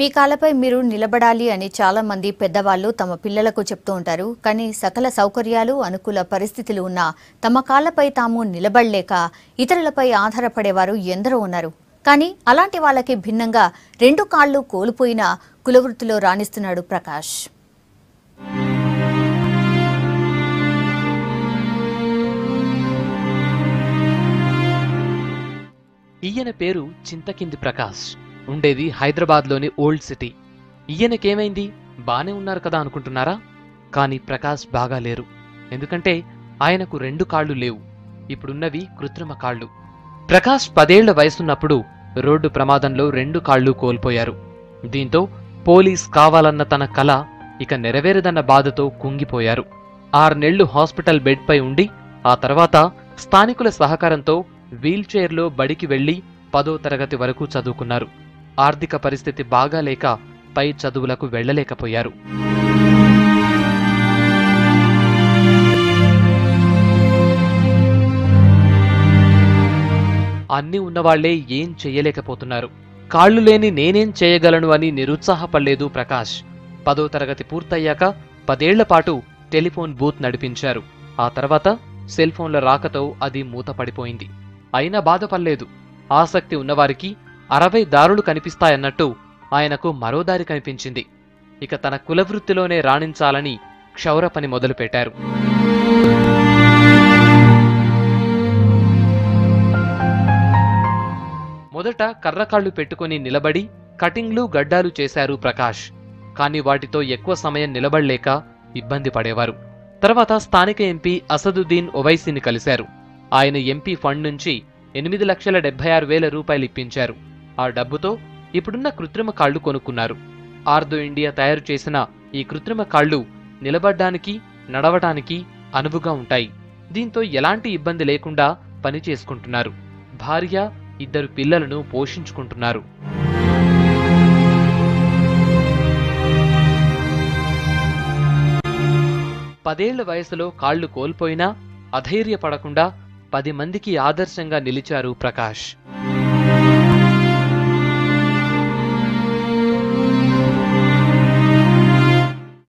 మీ కాళ్ళపై మీరు నిలబడాలి అని చాలా మంది పెద్దవాళ్ళు తమ పిల్లలకు చెప్తూ ఉంటారు. కానీ సకల సౌకర్యాలు అనుకూల పరిస్థితులు ఉన్నా తమ కాళ్ళపై తాము నిలబడలేక ఇతరులపై ఆధారపడేవారు ఎందరో ఉన్నారు. కానీ అలాంటి వాళ్ళకి భిన్నంగా రెండు కాళ్ళు కోల్పోయిన కులవృత్తిలో రాణిస్తున్నాడు ప్రకాష్. ఈయన పేరు చింతకింది ప్రకాష్. ఉండేది హైదరాబాద్లోని ఓల్డ్ సిటీ. ఈయనకేమైంది? బానే ఉన్నారు కదా అనుకుంటున్నారా? కానీ ప్రకాష్ బాగా లేరు. ఎందుకంటే ఆయనకు రెండు కాళ్ళు లేవు. ఇప్పుడున్నవి కృత్రిమ కాళ్ళు. ప్రకాష్ పదేళ్ళ వయసున్నప్పుడు రోడ్డు ప్రమాదంలో రెండు కాళ్ళు కోల్పోయారు. దీంతో పోలీస్ కావాలన్న తన కల ఇక నెరవేరదన్న బాధతో కుంగిపోయారు. ఆర్నెళ్ళు హాస్పిటల్ బెడ్పై ఉండి ఆ తర్వాత స్థానికుల సహకారంతో వీల్చైర్లో బడికి వెళ్ళి పదో తరగతి వరకు చదువుకున్నారు. ఆర్థిక పరిస్థితి బాగాలేక పై చదువులకు వెళ్ళలేకపోయారు అన్నీ ఉన్నవాళ్ళే ఏం చెయ్యలేకపోతున్నారు కాళ్ళు లేని నేనేం చేయగలను అని నిరుత్సాహపడలేదు ప్రకాష్. పదో తరగతి పూర్తయ్యాక పదేళ్ళపాటు టెలిఫోన్ బూత్ నడిపించారు. ఆ తర్వాత సెల్ ఫోన్ల రాకతో అది మూతపడిపోయింది. అయినా బాధపడలేదు. ఆసక్తి ఉన్నవారికి అరవై దారులు కనిపిస్తాయన్నట్టు ఆయనకు మరో దారి కనిపించింది. ఇక తన కులవృత్తిలోనే రాణించాలని క్షౌర పని మొదలుపెట్టారు. మొదట కర్రకాళ్ళు పెట్టుకుని నిలబడి కటింగ్లు గడ్డాలు చేశారు ప్రకాష్. కానీ వాటితో ఎక్కువ సమయం నిలబడలేక ఇబ్బంది పడేవారు. తర్వాత స్థానిక ఎంపీ అసదుద్దీన్ ఒవైసీని కలిశారు. ఆయన ఎంపీ ఫండ్ నుంచి ఎనిమిది లక్షల డెబ్బై ఆరు వేల రూపాయలు ఇప్పించారు. ఆ డబ్బుతో ఇప్పుడున్న కృత్రిమ కాళ్ళు కొనుక్కున్నారు. ఆర్దో ఇండియా తయారు చేసిన ఈ కృత్రిమ కాళ్ళు నిలబడ్డానికి నడవటానికి అనువుగా ఉంటాయి. దీంతో ఎలాంటి ఇబ్బంది లేకుండా పని చేసుకుంటున్నారు. భార్య ఇద్దరు పిల్లలను పోషించుకుంటున్నారు. పదేళ్ళ వయసులో కాళ్ళు కోల్పోయినా అధైర్యపడకుండా పది మందికి ఆదర్శంగా నిలిచారు ప్రకాష్.